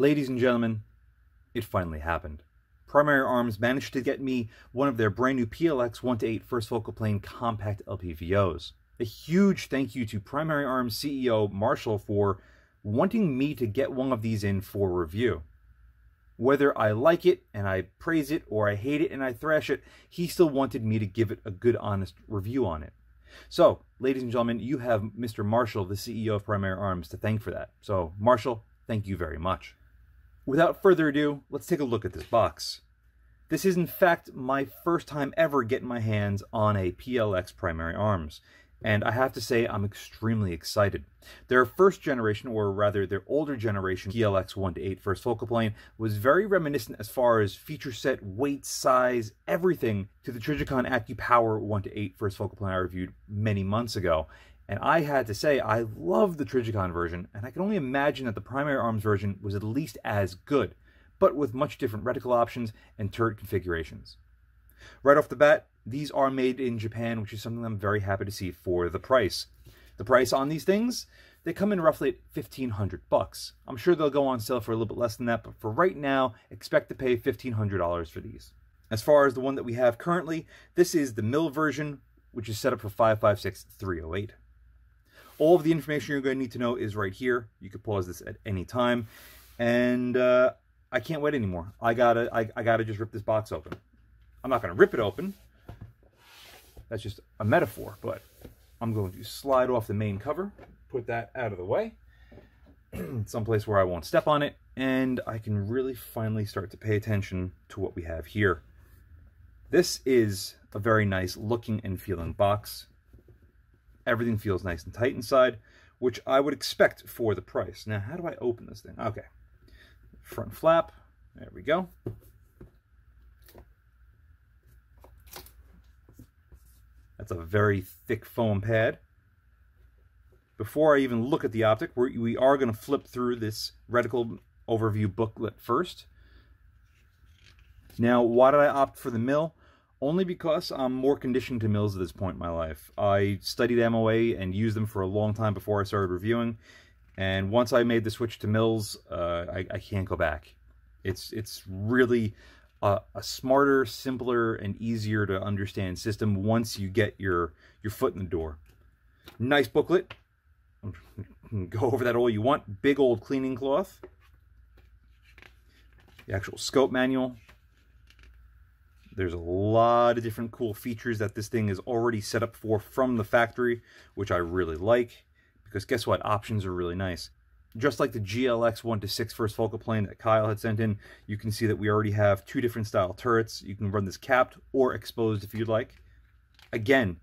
Ladies and gentlemen, it finally happened. Primary Arms managed to get me one of their brand new PLX 1-8 first focal plane compact LPVOs. A huge thank you to Primary Arms CEO Marshall for wanting me to get one of these in for review. Whether I like it and I praise it or I hate it and I thrash it, he still wanted me to give it a good honest review on it. So, ladies and gentlemen, you have Mr. Marshall, the CEO of Primary Arms, to thank for that. So, Marshall, thank you very much. Without further ado, let's take a look at this box. This is in fact my first time ever getting my hands on a PLX primary arms, and I have to say I'm extremely excited. Their first generation, or rather their older generation PLX 1 to 8 first focal plane, was very reminiscent as far as feature set, weight, size, everything to the Trijicon AccuPower 1 to 8 first focal plane I reviewed many months ago. And I had to say, I love the Trijicon version, and I can only imagine that the primary arms version was at least as good, but with much different reticle options and turret configurations. Right off the bat, these are made in Japan, which is something I'm very happy to see for the price. The price on these things, they come in roughly at 1500 bucks. I'm sure they'll go on sale for a little bit less than that, but for right now, expect to pay $1,500 for these. As far as the one that we have currently, this is the mil version, which is set up for 556-308. All of the information you're going to need to know is right here. You can pause this at any time. And uh, I can't wait anymore. I gotta, I, I gotta just rip this box open. I'm not gonna rip it open. That's just a metaphor, but I'm going to slide off the main cover, put that out of the way, someplace where I won't step on it, and I can really finally start to pay attention to what we have here. This is a very nice looking and feeling box. Everything feels nice and tight inside, which I would expect for the price. Now, how do I open this thing? Okay. Front flap. There we go. That's a very thick foam pad. Before I even look at the optic, we're, we are going to flip through this reticle overview booklet first. Now, why did I opt for the mil? Only because I'm more conditioned to mils at this point in my life. I studied MOA and used them for a long time before I started reviewing, and once I made the switch to mils, uh, I, I, can't go back. It's it's really a, a, smarter, simpler, and easier to understand system once you get your your foot in the door. Nice booklet. Go over that all you want. Big old cleaning cloth. The actual scope manual, there's a lot of different cool features that this thing is already set up for from the factory, which I really like, because guess what? Options are really nice. Just like the GLX 1 to 6 first focal plane that Kyle had sent in, you can see that we already have two different style turrets. You can run this capped or exposed if you'd like. Again,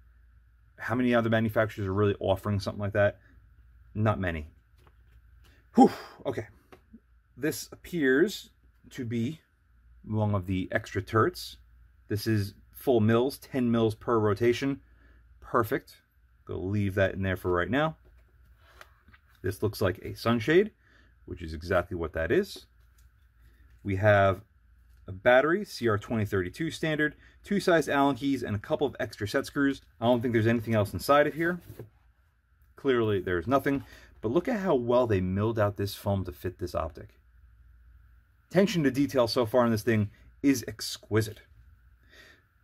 how many other manufacturers are really offering something like that? Not many. Whew, okay. This appears to be one of the extra turrets. This is full mils, 10 mils per rotation. Perfect. Go leave that in there for right now. This looks like a sunshade, which is exactly what that is. We have a battery, CR2032 standard, two size Allen keys, and a couple of extra set screws. I don't think there's anything else inside of here. Clearly there's nothing, but look at how well they milled out this foam to fit this optic. Attention to detail so far in this thing is exquisite.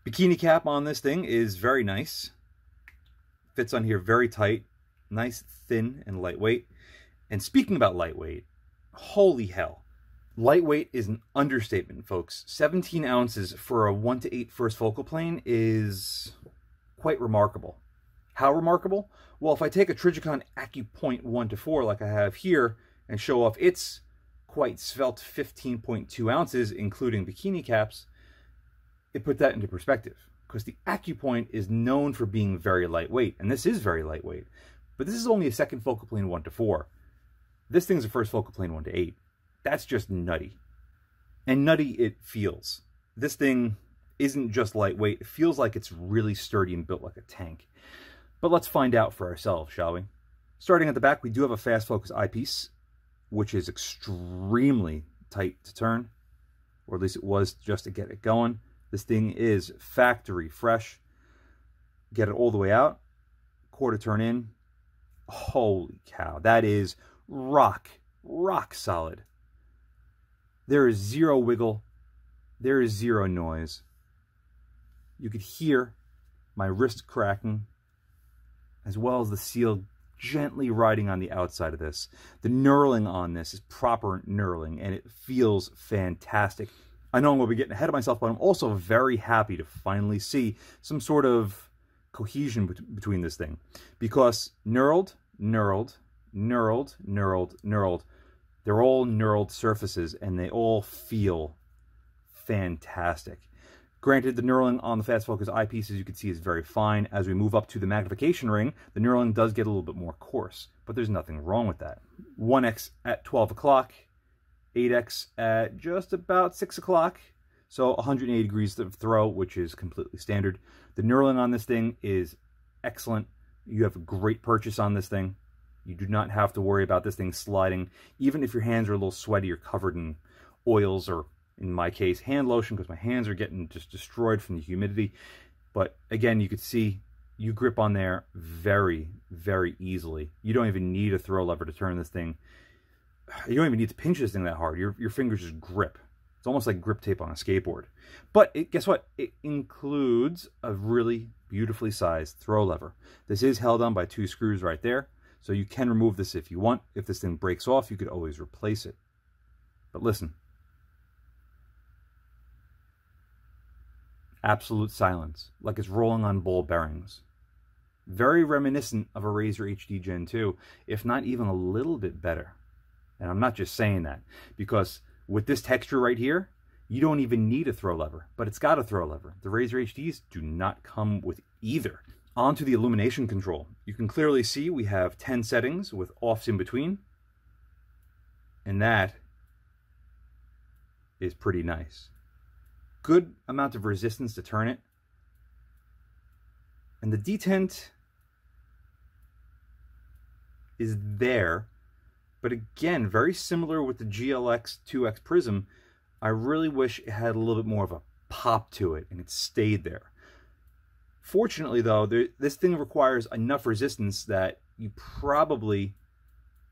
Bikini cap on this thing is very nice. Fits on here very tight. Nice, thin, and lightweight. And speaking about lightweight, holy hell. Lightweight is an understatement, folks. 17 ounces for a 1 to 8 first focal plane is quite remarkable. How remarkable? Well, if I take a Trijicon AccuPoint 1 to 4 like I have here and show off its quite svelte 15.2 ounces, including bikini caps, it put that into perspective because the AccuPoint is known for being very lightweight, and this is very lightweight, but this is only a second focal plane 1 to 4. This thing's a first focal plane 1 to 8. That's just nutty. And nutty it feels. This thing isn't just lightweight, it feels like it's really sturdy and built like a tank. But let's find out for ourselves, shall we? Starting at the back, we do have a fast focus eyepiece, which is extremely tight to turn, or at least it was just to get it going. This thing is factory fresh. Get it all the way out. Quarter turn in. Holy cow. That is rock, rock solid. There is zero wiggle. There is zero noise. You could hear my wrist cracking as well as the seal gently riding on the outside of this. The knurling on this is proper knurling and it feels fantastic. I know I'm going to be getting ahead of myself, but I'm also very happy to finally see some sort of cohesion between this thing because knurled, knurled, knurled, knurled, knurled, they're all knurled surfaces and they all feel fantastic. Granted, the knurling on the fast focus eyepiece, as you can see, is very fine. As we move up to the magnification ring, the knurling does get a little bit more coarse, but there's nothing wrong with that. 1x at 12 o'clock, 8x at just about 6 o'clock, so 180 degrees of throw, which is completely standard. The knurling on this thing is excellent. You have a great purchase on this thing. You do not have to worry about this thing sliding. Even if your hands are a little sweaty or covered in oils or in my case, hand lotion because my hands are getting just destroyed from the humidity. But again, you could see you grip on there very, very easily. You don't even need a throw lever to turn this thing. You don't even need to pinch this thing that hard. Your, your fingers just grip. It's almost like grip tape on a skateboard. But it, guess what? It includes a really beautifully sized throw lever. This is held on by two screws right there. So you can remove this if you want. If this thing breaks off, you could always replace it. But listen, absolute silence, like it's rolling on ball bearings. Very reminiscent of a Razor HD Gen 2, if not even a little bit better. And I'm not just saying that, because with this texture right here, you don't even need a throw lever, but it's got a throw lever. The Razor HDs do not come with either. On to the illumination control. You can clearly see we have 10 settings with offs in between, and that is pretty nice good amount of resistance to turn it. And the detent is there, but again, very similar with the GLX 2X Prism, I really wish it had a little bit more of a pop to it and it stayed there. Fortunately though, there, this thing requires enough resistance that you probably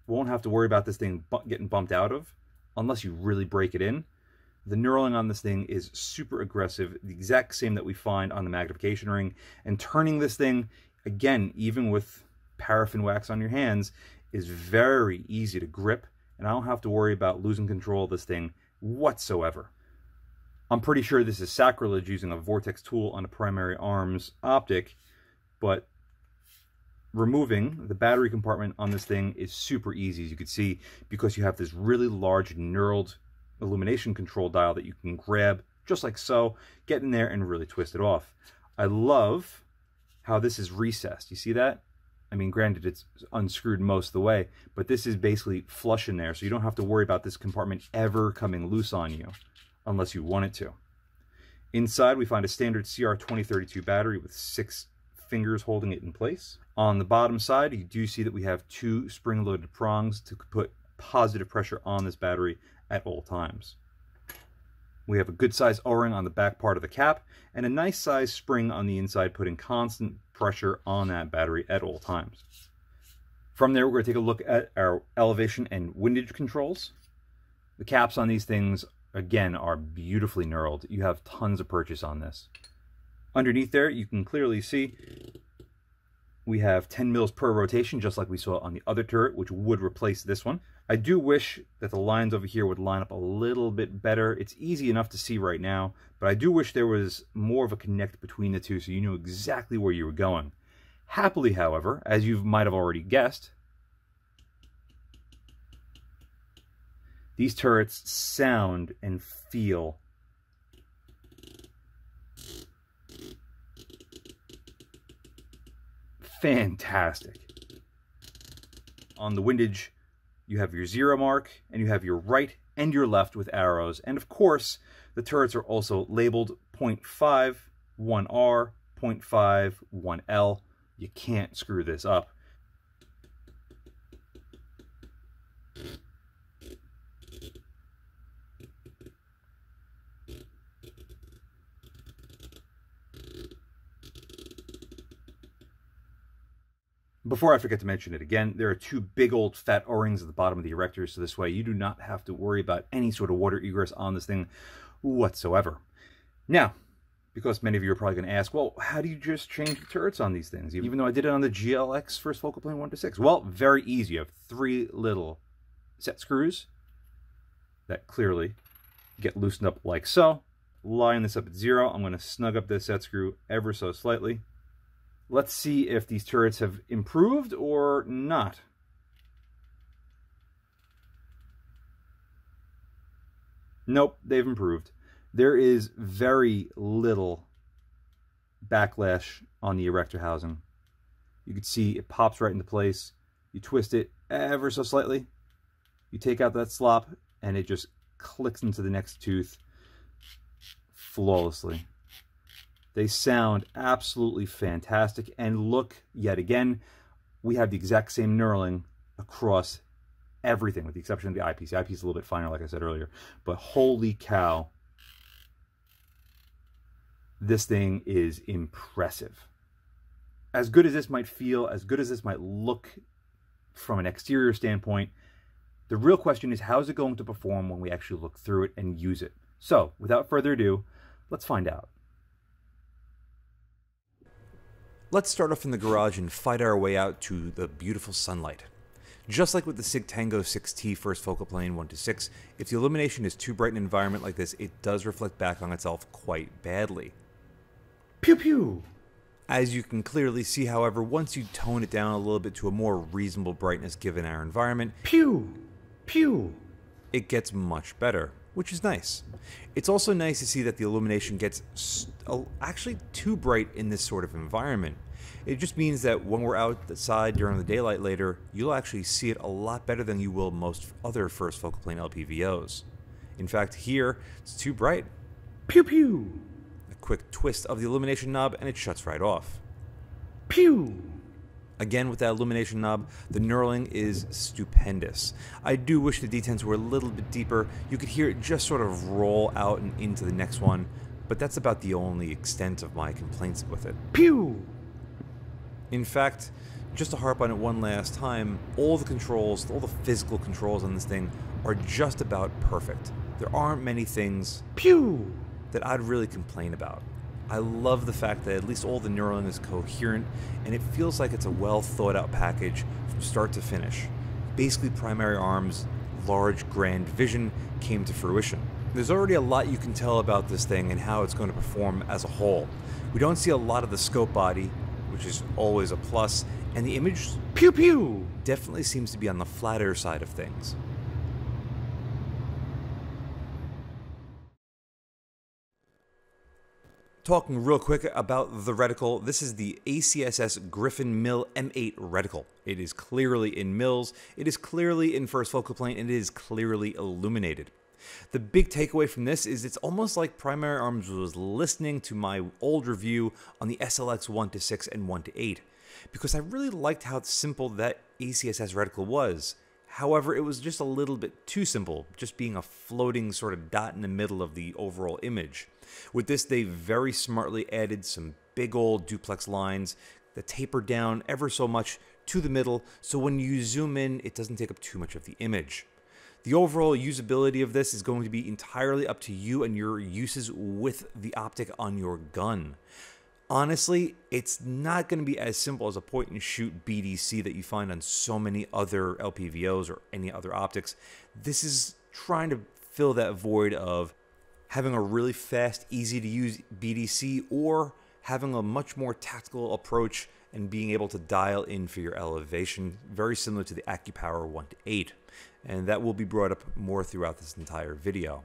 won't have to worry about this thing getting bumped out of unless you really break it in. The knurling on this thing is super aggressive, the exact same that we find on the magnification ring. And turning this thing, again, even with paraffin wax on your hands, is very easy to grip. And I don't have to worry about losing control of this thing whatsoever. I'm pretty sure this is sacrilege using a Vortex tool on a primary arms optic, but removing the battery compartment on this thing is super easy, as you can see, because you have this really large knurled illumination control dial that you can grab just like so, get in there and really twist it off. I love how this is recessed. You see that? I mean, granted, it's unscrewed most of the way, but this is basically flush in there, so you don't have to worry about this compartment ever coming loose on you, unless you want it to. Inside, we find a standard CR2032 battery with six fingers holding it in place. On the bottom side, you do see that we have two spring-loaded prongs to put positive pressure on this battery at all times. We have a good size O-ring on the back part of the cap and a nice size spring on the inside putting constant pressure on that battery at all times. From there, we're going to take a look at our elevation and windage controls. The caps on these things, again, are beautifully knurled. You have tons of purchase on this. Underneath there, you can clearly see we have 10 mils per rotation, just like we saw on the other turret, which would replace this one. I do wish that the lines over here would line up a little bit better. It's easy enough to see right now, but I do wish there was more of a connect between the two so you knew exactly where you were going. Happily, however, as you might have already guessed, these turrets sound and feel fantastic. On the windage, you have your zero mark, and you have your right and your left with arrows. And of course, the turrets are also labeled 0.5, 1R, 0.5, 1L. You can't screw this up. Before I forget to mention it again, there are two big old fat O-rings at the bottom of the erector, so this way you do not have to worry about any sort of water egress on this thing whatsoever. Now, because many of you are probably going to ask, well, how do you just change the turrets on these things? Even though I did it on the GLX first focal plane 1 to 6. Well, very easy. You have three little set screws that clearly get loosened up like so. Line this up at zero. I'm going to snug up this set screw ever so slightly. Let's see if these turrets have improved or not. Nope, they've improved. There is very little backlash on the erector housing. You can see it pops right into place. You twist it ever so slightly. You take out that slop and it just clicks into the next tooth flawlessly. They sound absolutely fantastic. And look, yet again, we have the exact same knurling across everything, with the exception of the eyepiece. The eyepiece is a little bit finer, like I said earlier. But holy cow, this thing is impressive. As good as this might feel, as good as this might look from an exterior standpoint, the real question is how is it going to perform when we actually look through it and use it? So, without further ado, let's find out. Let's start off in the garage and fight our way out to the beautiful sunlight. Just like with the SIG Tango 6T first focal plane 1 to 6, if the illumination is too bright in an environment like this, it does reflect back on itself quite badly. Pew pew! As you can clearly see, however, once you tone it down a little bit to a more reasonable brightness given our environment, pew, pew, it gets much better which is nice. It's also nice to see that the illumination gets actually too bright in this sort of environment. It just means that when we're out outside during the daylight later, you'll actually see it a lot better than you will most other first focal plane LPVOs. In fact, here, it's too bright. Pew pew! A quick twist of the illumination knob and it shuts right off. Pew! Again, with that illumination knob, the knurling is stupendous. I do wish the detents were a little bit deeper. You could hear it just sort of roll out and into the next one, but that's about the only extent of my complaints with it. Pew! In fact, just to harp on it one last time, all the controls, all the physical controls on this thing are just about perfect. There aren't many things Pew! that I'd really complain about. I love the fact that at least all the knurling is coherent and it feels like it's a well thought out package from start to finish. Basically, primary arms, large grand vision came to fruition. There's already a lot you can tell about this thing and how it's going to perform as a whole. We don't see a lot of the scope body, which is always a plus, and the image pew pew definitely seems to be on the flatter side of things. Talking real quick about the reticle, this is the ACSS Griffin MIL M8 reticle. It is clearly in mils, it is clearly in first focal plane, and it is clearly illuminated. The big takeaway from this is it's almost like Primary Arms was listening to my old review on the SLX 1 to 6 and 1 to 8 because I really liked how simple that ACSS reticle was. However, it was just a little bit too simple, just being a floating sort of dot in the middle of the overall image. With this, they very smartly added some big old duplex lines that taper down ever so much to the middle, so when you zoom in, it doesn't take up too much of the image. The overall usability of this is going to be entirely up to you and your uses with the optic on your gun. Honestly, it's not going to be as simple as a point and shoot BDC that you find on so many other LPVOs or any other optics. This is trying to fill that void of having a really fast, easy to use BDC, or having a much more tactical approach and being able to dial in for your elevation, very similar to the AccuPower 1 to 8. And that will be brought up more throughout this entire video.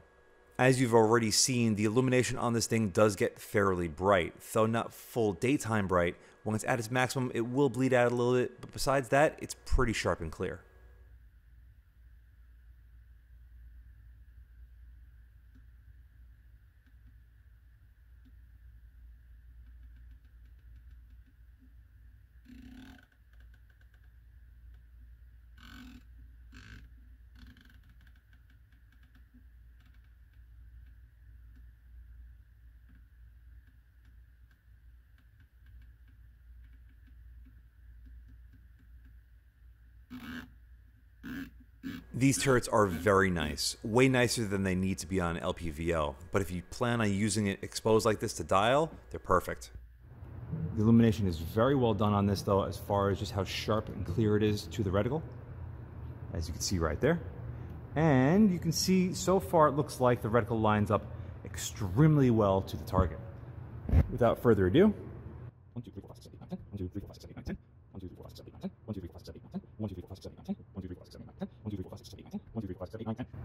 As you've already seen, the illumination on this thing does get fairly bright, though not full daytime bright. When it's at its maximum, it will bleed out a little bit, but besides that, it's pretty sharp and clear. These turrets are very nice, way nicer than they need to be on LPVO. But if you plan on using it exposed like this to dial, they're perfect. The illumination is very well done on this though, as far as just how sharp and clear it is to the reticle, as you can see right there. And you can see so far it looks like the reticle lines up extremely well to the target. Without further ado, 1, 2, 3, 4, 5, 6,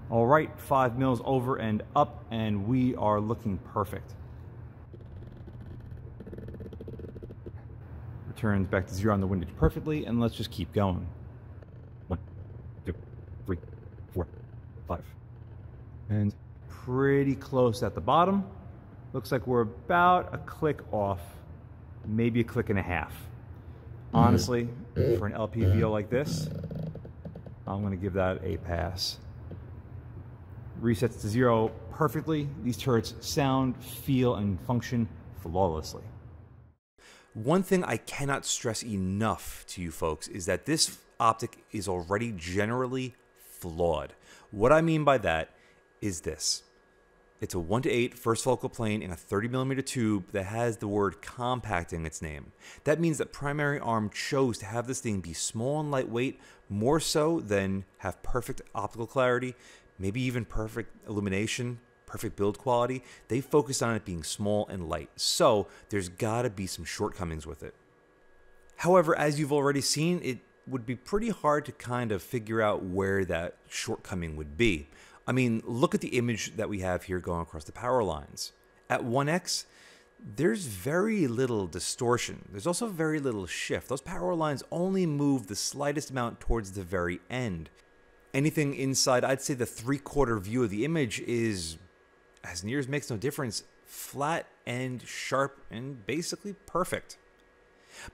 All right, five mils over and up, and we are looking perfect. Returns back to zero on the windage perfectly, and let's just keep going. One, two, three, four, five. And pretty close at the bottom. Looks like we're about a click off, maybe a click and a half. Honestly, for an LPVO like this, I'm going to give that a pass. Resets to zero perfectly. These turrets sound, feel, and function flawlessly. One thing I cannot stress enough to you folks is that this optic is already generally flawed. What I mean by that is this. It's a 1 to 8 first focal plane in a 30 millimeter tube that has the word compact in its name. That means that Primary Arm chose to have this thing be small and lightweight, more so than have perfect optical clarity, maybe even perfect illumination, perfect build quality. They focused on it being small and light, so there's gotta be some shortcomings with it. However, as you've already seen, it would be pretty hard to kind of figure out where that shortcoming would be. I mean, look at the image that we have here going across the power lines. At 1x, there's very little distortion. There's also very little shift. Those power lines only move the slightest amount towards the very end. Anything inside, I'd say the three quarter view of the image is, as near as makes no difference, flat and sharp and basically perfect.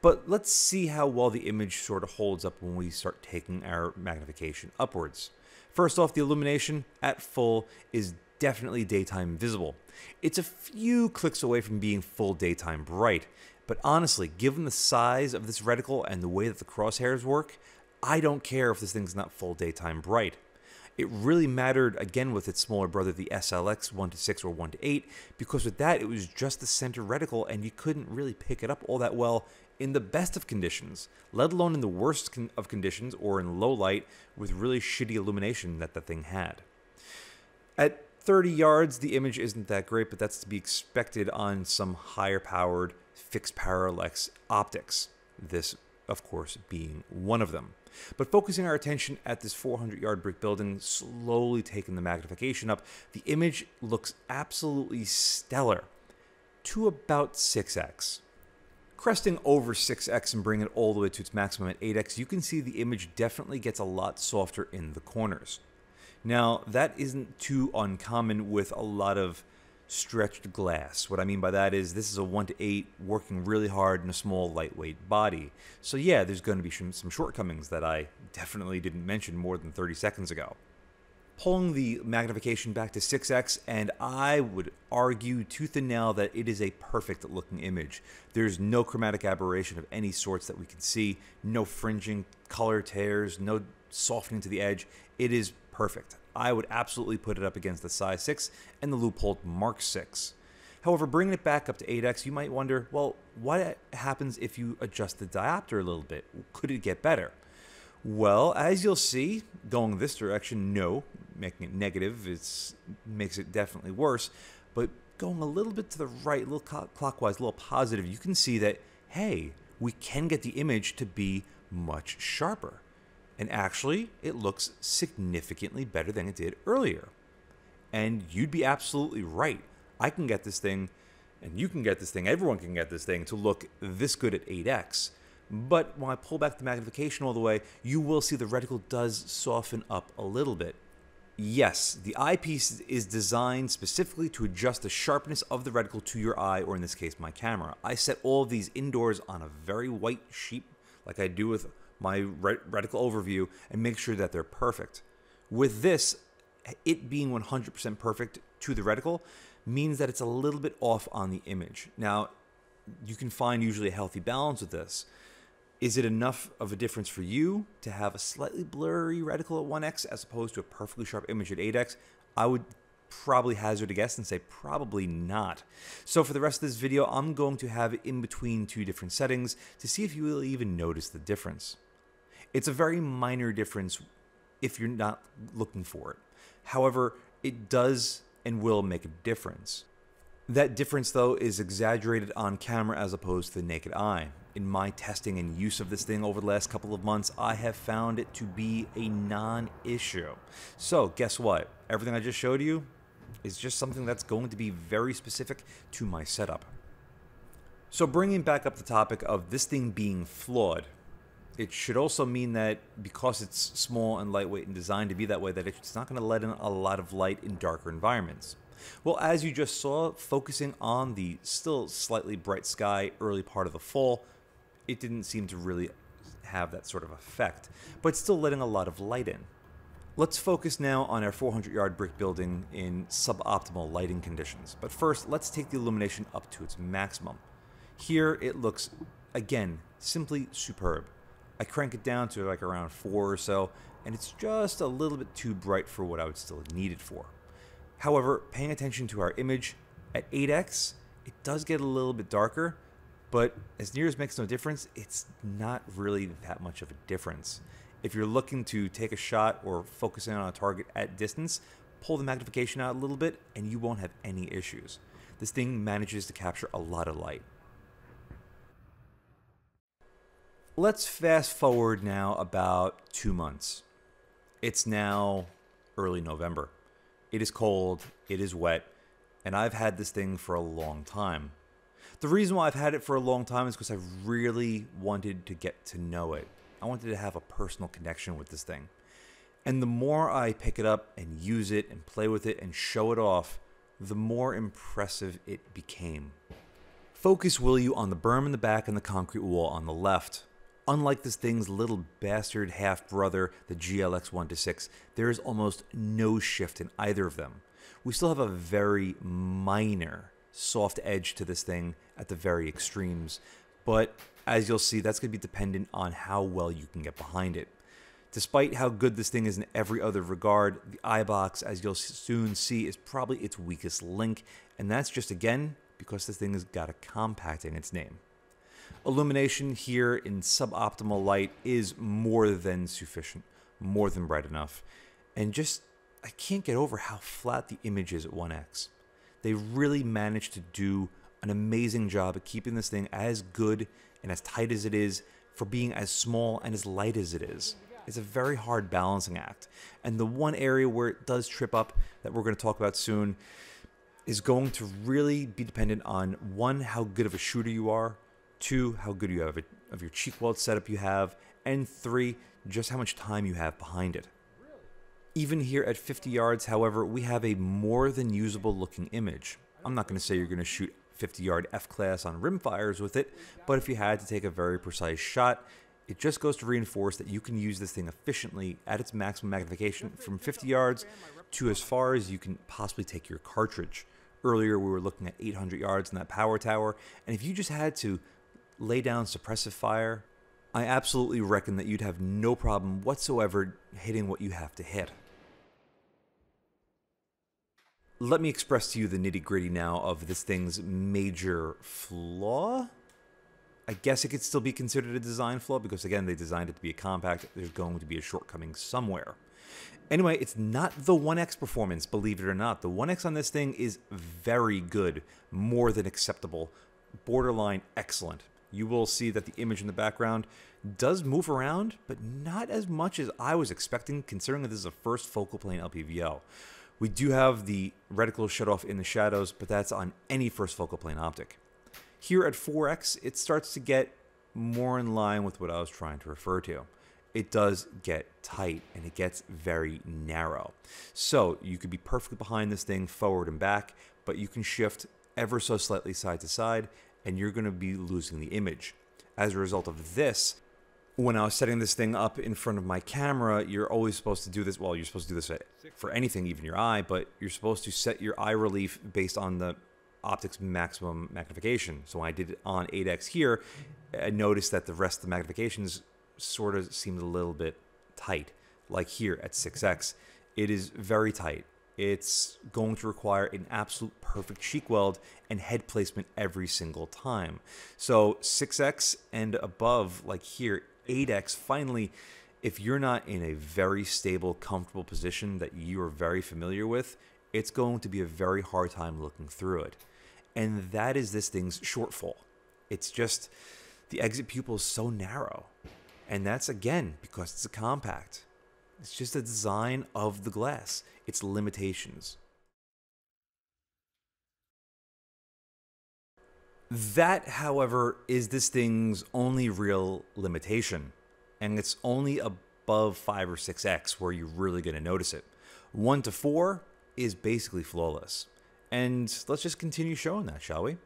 But let's see how well the image sort of holds up when we start taking our magnification upwards. First off, the illumination at full is definitely daytime visible. It's a few clicks away from being full daytime bright, but honestly, given the size of this reticle and the way that the crosshairs work, I don't care if this thing's not full daytime bright. It really mattered again with its smaller brother, the SLX 1 to 6 or 1 to 8, because with that it was just the center reticle and you couldn't really pick it up all that well in the best of conditions, let alone in the worst con- of conditions or in low light with really shitty illumination that the thing had. At 30 yards, the image isn't that great, but that's to be expected on some higher powered fixed parallax optics. This, of course, being one of them. But focusing our attention at this 400 yard brick building, slowly taking the magnification up, the image looks absolutely stellar to about 6x. Cresting over 6x and bringing it all the way to its maximum at 8x, you can see the image definitely gets a lot softer in the corners. Now, that isn't too uncommon with a lot of stretched glass. What I mean by that is this is a 1 to 8 working really hard in a small lightweight body. So yeah, there's going to be some shortcomings that I definitely didn't mention more than 30 seconds ago. Pulling the magnification back to 6x and I would argue tooth and nail that it is a perfect looking image. There's no chromatic aberration of any sorts that we can see, no fringing, color tears, no softening to the edge. It is perfect. I would absolutely put it up against the SAI 6 and the Leupold Mark 6. However, bringing it back up to 8x, you might wonder, well, what happens if you adjust the diopter a little bit? Could it get better? Well, as you'll see, going this direction, no. Making it negative is, makes it definitely worse. But going a little bit to the right, a little clockwise, a little positive, you can see that, hey, we can get the image to be much sharper. And actually, it looks significantly better than it did earlier. And you'd be absolutely right. I can get this thing, and you can get this thing, everyone can get this thing to look this good at 8x. But when I pull back the magnification all the way, you will see the reticle does soften up a little bit. Yes, the eyepiece is designed specifically to adjust the sharpness of the reticle to your eye, or in this case, my camera. I set all of these indoors on a very white sheet, like I do with my reticle overview, and make sure that they're perfect. With this, it being 100% perfect to the reticle means that it's a little bit off on the image. Now, you can find usually a healthy balance with this Is it enough of a difference for you to have a slightly blurry reticle at 1x as opposed to a perfectly sharp image at 8x? I would probably hazard a guess and say probably not. So for the rest of this video, I'm going to have it in between two different settings to see if you will even notice the difference. It's a very minor difference if you're not looking for it. However, it does and will make a difference. That difference, though, is exaggerated on camera as opposed to the naked eye. In my testing and use of this thing over the last couple of months, I have found it to be a non issue. So, guess what? Everything I just showed you is just something that's going to be very specific to my setup. So, bringing back up the topic of this thing being flawed, it should also mean that because it's small and lightweight and designed to be that way, that it's not going to let in a lot of light in darker environments. Well, as you just saw, focusing on the still slightly bright sky early part of the fall, it didn't seem to really have that sort of effect, but still letting a lot of light in. Let's focus now on our 400 yard brick building in suboptimal lighting conditions. But first, let's take the illumination up to its maximum. Here it looks, again, simply superb. I crank it down to like around 4 or so, and it's just a little bit too bright for what I would still need it for. However, paying attention to our image at 8x, it does get a little bit darker, but as near as makes no difference, it's not really that much of a difference. If you're looking to take a shot or focus in on a target at distance, pull the magnification out a little bit and you won't have any issues. This thing manages to capture a lot of light. Let's fast forward now about two months. It's now early November. It is cold, it is wet, and I've had this thing for a long time. The reason why I've had it for a long time is because I really wanted to get to know it. I wanted to have a personal connection with this thing. And the more I pick it up and use it and play with it and show it off, the more impressive it became. Focus will you on the berm in the back and the concrete wall on the left. Unlike this thing's little bastard half brother, the GLX 1 to 6, there is almost no shift in either of them. We still have a very minor soft edge to this thing at the very extremes, but as you'll see, that's going to be dependent on how well you can get behind it. Despite how good this thing is in every other regard, the eye box, as you'll soon see, is probably its weakest link, and that's just again because this thing has got a compact in its name. Illumination here in suboptimal light is more than sufficient, more than bright enough. And just, I can't get over how flat the image is at 1x. They really managed to do an amazing job at keeping this thing as good and as tight as it is for being as small and as light as it is. It's a very hard balancing act. And the one area where it does trip up that we're going to talk about soon is going to really be dependent on one, how good of a shooter you are, two, how good you have of your cheek weld setup you have, and three, just how much time you have behind it. Even here at 50 yards, however, we have a more than usable looking image. I'm not going to say you're going to shoot 50 yard F class on rimfires with it, but if you had to take a very precise shot, it just goes to reinforce that you can use this thing efficiently at its maximum magnification from 50 yards to as far as you can possibly take your cartridge. Earlier, we were looking at 800 yards in that power tower, and if you just had to lay down suppressive fire, I absolutely reckon that you'd have no problem whatsoever hitting what you have to hit. Let me express to you the nitty gritty now of this thing's major flaw. I guess it could still be considered a design flaw because, again, they designed it to be a compact. There's going to be a shortcoming somewhere. Anyway, it's not the 1X performance, believe it or not. The 1X on this thing is very good, more than acceptable, borderline excellent you will see that the image in the background does move around, but not as much as I was expecting, considering that this is a first focal plane LPVO. We do have the reticle shut off in the shadows, but that's on any first focal plane optic. Here at 4x, it starts to get more in line with what I was trying to refer to. It does get tight and it gets very narrow. So you could be perfectly behind this thing forward and back, but you can shift ever so slightly side to side and you're going to be losing the image. As a result of this, when I was setting this thing up in front of my camera, you're always supposed to do this. Well, you're supposed to do this for anything, even your eye, but you're supposed to set your eye relief based on the optics maximum magnification. So when I did it on 8x here, I noticed that the rest of the magnifications sort of seemed a little bit tight. Like here at 6x, it is very tight. It's going to require an absolute perfect cheek weld and head placement every single time. So 6x and above, like here, 8x, finally, if you're not in a very stable, comfortable position that you are very familiar with, it's going to be a very hard time looking through it. And that is this thing's shortfall. It's just the exit pupil is so narrow. And that's again because it's a compact. It's just the design of the glass, its limitations. That, however, is this thing's only real limitation. And it's only above 5 or 6x where you're really going to notice it. 1 to 4 is basically flawless. And let's just continue showing that, shall we?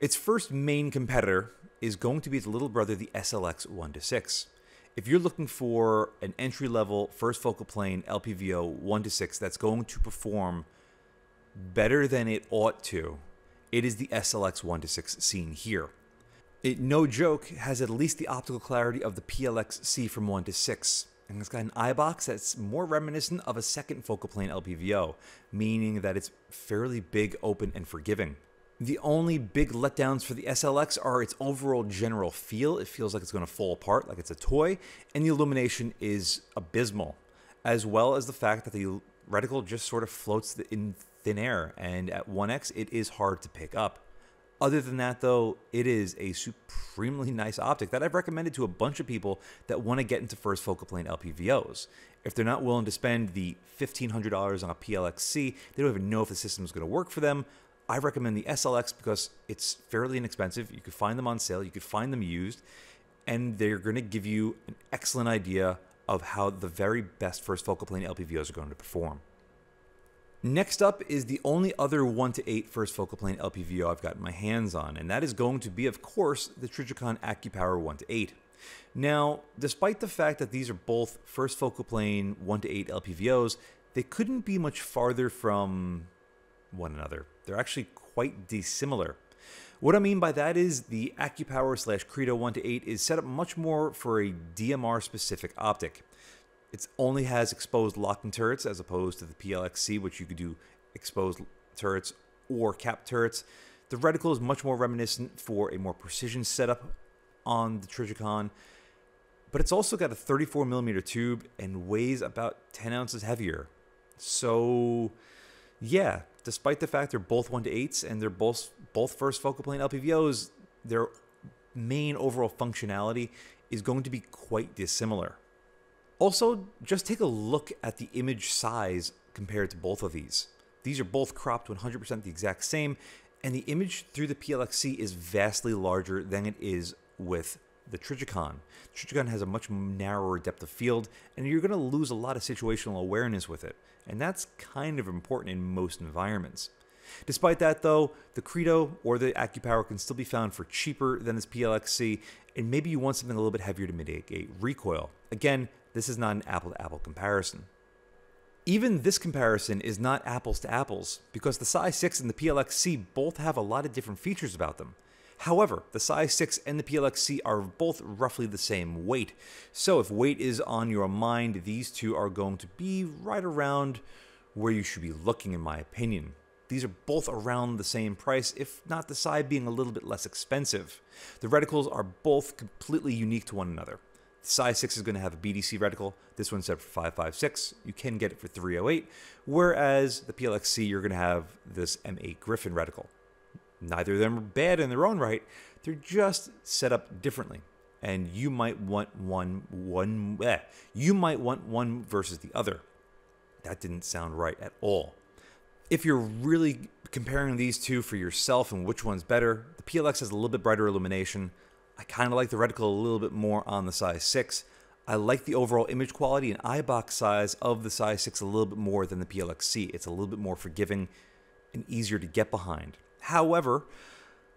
Its first main competitor is going to be its little brother, the SLX 1 to 6. If you're looking for an entry level first focal plane LPVO 1 to 6 that's going to perform better than it ought to, it is the SLX 1 to 6 seen here. It, no joke, has at least the optical clarity of the PLX-C from 1 to 6, and it's got an eye box that's more reminiscent of a second focal plane LPVO, meaning that it's fairly big, open, and forgiving. The only big letdowns for the SLX are its overall general feel. It feels like it's going to fall apart, like it's a toy, and the illumination is abysmal, as well as the fact that the reticle just sort of floats in thin air, and at 1x, it is hard to pick up. Other than that, though, it is a supremely nice optic that I've recommended to a bunch of people that want to get into first focal plane LPVOs. If they're not willing to spend the $1,500 on a PLX-C, they don't even know if the system is going to work for them. I recommend the SLX because it's fairly inexpensive. You could find them on sale, you could find them used, and they're going to give you an excellent idea of how the very best first focal plane LPVOs are going to perform. Next up is the only other 1 to 8 first focal plane LPVO I've gotten my hands on, and that is going to be, of course, the Trijicon AccuPower 1 to 8. Now, despite the fact that these are both first focal plane 1 to 8 LPVOs, they couldn't be much farther from one another. They're actually quite dissimilar. What I mean by that is the AccuPower slash Credo 1 to 8 is set up much more for a DMR specific optic. It only has exposed locking turrets as opposed to the PLX-C, which you could do exposed turrets or cap turrets. The reticle is much more reminiscent for a more precision setup on the Trijicon, but it's also got a 34 millimeter tube and weighs about 10 ounces heavier. So, yeah, despite the fact they're both 1 to 8s and they're both both first focal plane LPVOs, their main overall functionality is going to be quite dissimilar. Also, just take a look at the image size compared to both of these. These are both cropped 100% the exact same, and the image through the PLX-C is vastly larger than it is with the Trijicon. Trijicon has a much narrower depth of field, and you're going to lose a lot of situational awareness with it, and that's kind of important in most environments. Despite that, though, the Credo or the AccuPower can still be found for cheaper than this PLX-C, and maybe you want something a little bit heavier to mitigate recoil. Again, this is not an apple to apple comparison. Even this comparison is not apples to apples because the SAI 6 and the PLX-C both have a lot of different features about them. However, the SAI 6 and the PLX-C are both roughly the same weight. So if weight is on your mind, these two are going to be right around where you should be looking in my opinion. These are both around the same price, if not the SAI being a little bit less expensive. The reticles are both completely unique to one another. The SAI 6 is going to have a BDC reticle. This one's set for 556. You can get it for 308. Whereas the PLX-C, you're going to have this M8 Griffin reticle. Neither of them are bad in their own right. They're just set up differently. And you might want one, one, eh, you might want one versus the other. That didn't sound right at all. If you're really comparing these two for yourself and which one's better, the PLX has a little bit brighter illumination. I kind of like the reticle a little bit more on the SAI 6. I like the overall image quality and eye box size of the SAI 6 a little bit more than the PLX-C. It's a little bit more forgiving and easier to get behind. However,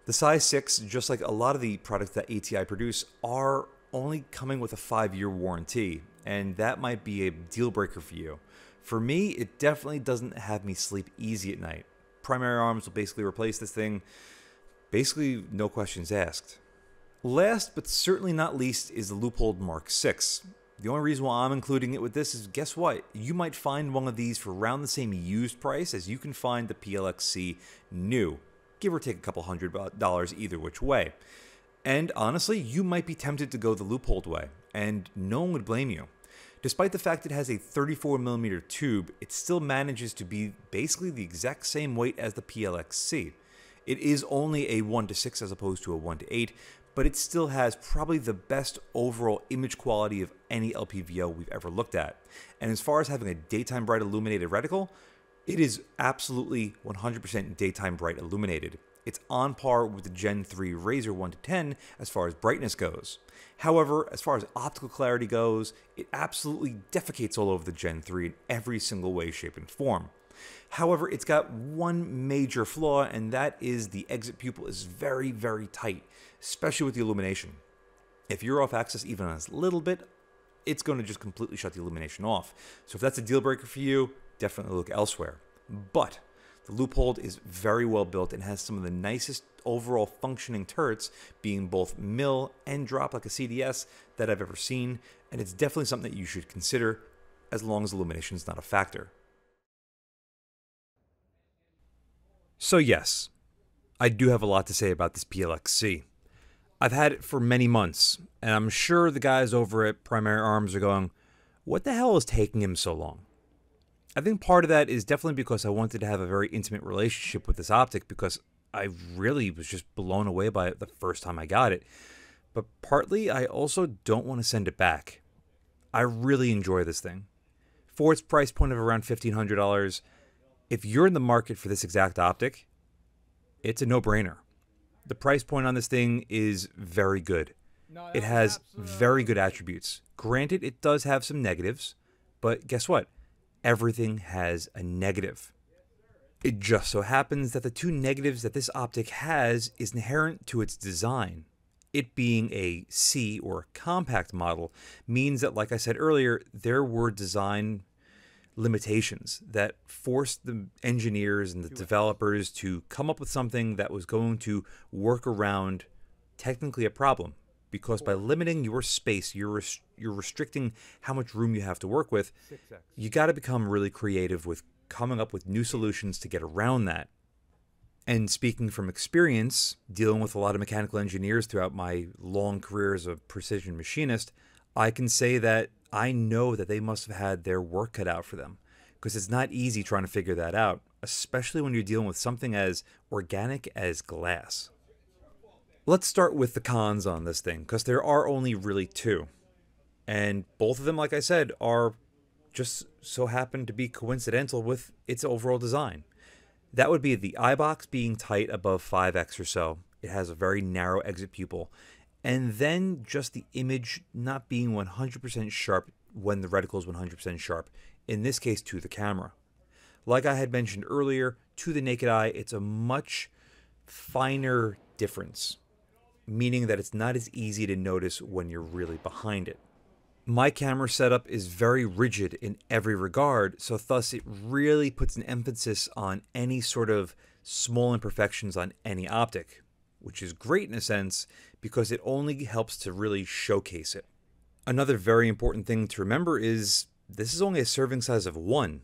the SAI 6, just like a lot of the products that ATI produce, are only coming with a 5-year warranty, and that might be a deal breaker for you. For me, it definitely doesn't have me sleep easy at night. primary arms will basically replace this thing. Basically, no questions asked. Last but certainly not least is the Leupold Mark 6. The only reason why I'm including it with this is guess what? You might find one of these for around the same used price as you can find the PLXC new, give or take a couple hundred dollars either which way. And honestly, you might be tempted to go the Leupold way, and no one would blame you. Despite the fact it has a 34mm tube, it still manages to be basically the exact same weight as the PLXC. It is only a 1 to 6 as opposed to a 1 to 8, but it still has probably the best overall image quality of any LPVO we've ever looked at. And as far as having a daytime bright illuminated reticle, it is absolutely 100% daytime bright illuminated. It's on par with the Gen 3 Razor 1 to 10 as far as brightness goes. However, as far as optical clarity goes, it absolutely defecates all over the Gen 3 in every single way, shape, and form. However, it's got one major flaw, and that is the exit pupil is very, very tight especially with the illumination. If you're off axis even a little bit, it's going to just completely shut the illumination off. So if that's a deal breaker for you, definitely look elsewhere. But the Leupold is very well built and has some of the nicest overall functioning turrets, being both mil and drop like a CDS that I've ever seen, and it's definitely something that you should consider as long as illumination is not a factor. So yes, I do have a lot to say about this PLXC. I've had it for many months, and I'm sure the guys over at Primary Arms are going, what the hell is taking him so long? I think part of that is definitely because I wanted to have a very intimate relationship with this optic because I really was just blown away by it the first time I got it. But partly, I also don't want to send it back. I really enjoy this thing. For its price point of around $1,500, if you're in the market for this exact optic, it's a no brainer. The price point on this thing is very good. It has very good attributes. Granted, it does have some negatives, but guess what? Everything has a negative. It just so happens that the two negatives that this optic has is inherent to its design. It being a C or compact model means that, like I said earlier, there were design limitations that forced the engineers and the developers to come up with something that was going to work around technically a problem because by limiting your space you're res- you're restricting how much room you have to work with you got to become really creative with coming up with new solutions to get around that and speaking from experience dealing with a lot of mechanical engineers throughout my long career as a precision machinist I can say that I know that they must have had their work cut out for them because it's not easy trying to figure that out, especially when you're dealing with something as organic as glass. Let's start with the cons on this thing because there are only really two. And both of them, like I said, are just so happen to be coincidental with its overall design. That would be the eye box being tight above 5x or so. It has a very narrow exit pupil and then just the image not being 100% sharp when the reticle is 100% sharp, in this case to the camera. Like I had mentioned earlier, to the naked eye, it's a much finer difference, meaning that it's not as easy to notice when you're really behind it. My camera setup is very rigid in every regard, so thus it really puts an emphasis on any sort of small imperfections on any optic, which is great in a sense because it only helps to really showcase it. Another very important thing to remember is this is only a serving size of one.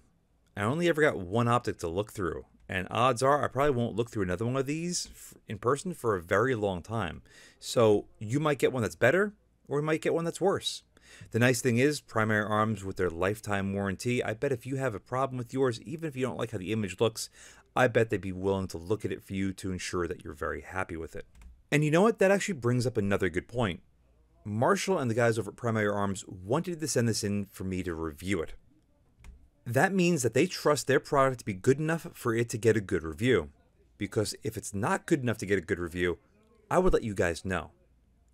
I only ever got one optic to look through, and odds are I probably won't look through another one of these in person for a very long time. So you might get one that's better, or you might get one that's worse. The nice thing is, Primary Arms with their lifetime warranty, I bet if you have a problem with yours, even if you don't like how the image looks, I bet they'd be willing to look at it for you to ensure that you're very happy with it. And you know what? That actually brings up another good point. Marshall and the guys over at Primary Arms wanted to send this in for me to review it. That means that they trust their product to be good enough for it to get a good review. Because if it's not good enough to get a good review, I would let you guys know.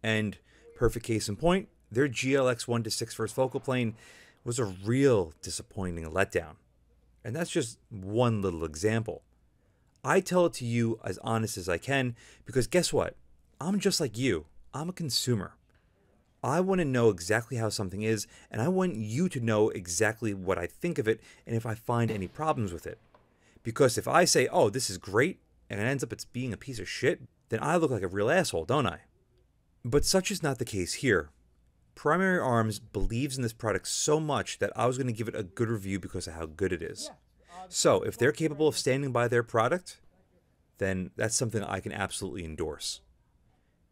And perfect case in point, their GLX 1 to 6 first focal plane was a real disappointing letdown. And that's just one little example. I tell it to you as honest as I can because guess what? I'm just like you. I'm a consumer. I want to know exactly how something is, and I want you to know exactly what I think of it and if I find any problems with it. Because if I say, oh, this is great, and it ends up it's being a piece of shit, then I look like a real asshole, don't I? But such is not the case here. Primary Arms believes in this product so much that I was going to give it a good review because of how good it is. So, if they're capable of standing by their product, then that's something I can absolutely endorse.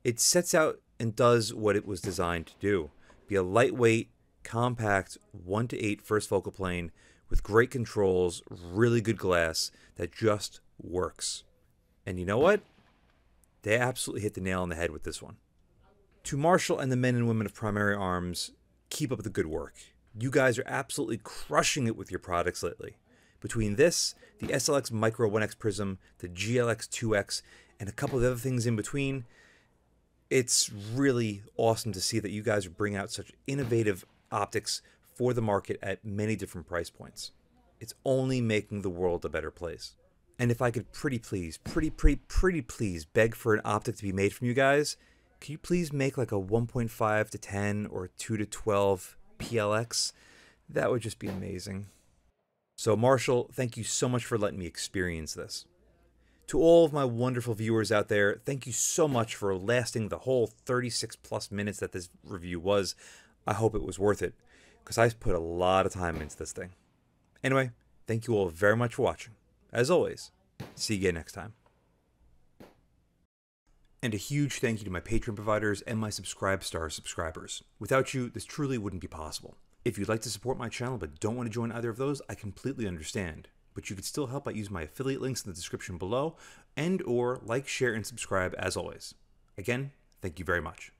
It sets out and does what it was designed to do be a lightweight, compact 1 to 8 first focal plane with great controls, really good glass that just works. And you know what? They absolutely hit the nail on the head with this one. To Marshall and the men and women of Primary Arms, keep up the good work. You guys are absolutely crushing it with your products lately. Between this, the SLX Micro 1X Prism, the GLX 2X, and a couple of other things in between, it's really awesome to see that you guys are bringing out such innovative optics for the market at many different price points. It's only making the world a better place. And if I could pretty please, pretty, pretty, pretty please beg for an optic to be made from you guys, can you please make like a 1.5 to 10 or 2 to 12 PLX? That would just be amazing. So, Marshall, thank you so much for letting me experience this. To all of my wonderful viewers out there, thank you so much for lasting the whole 36 plus minutes that this review was. I hope it was worth it because I put a lot of time into this thing. Anyway, thank you all very much for watching. As always, see you again next time. And a huge thank you to my Patreon providers and my SubscribeStar subscribers. Without you, this truly wouldn't be possible. If you'd like to support my channel but don't want to join either of those, I completely understand. But you could still help by using my affiliate links in the description below and or like, share, and subscribe as always. Again, thank you very much.